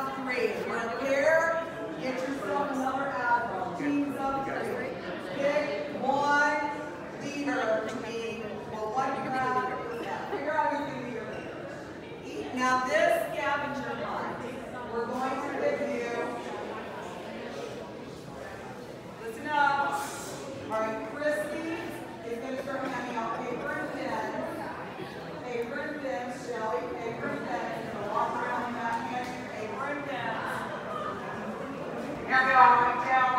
South Korea. You're. Get yourself another admiral. Teams up three. Pick one leader to be. Well, one craft is? Figure out who's leader. Now this. 要不要我给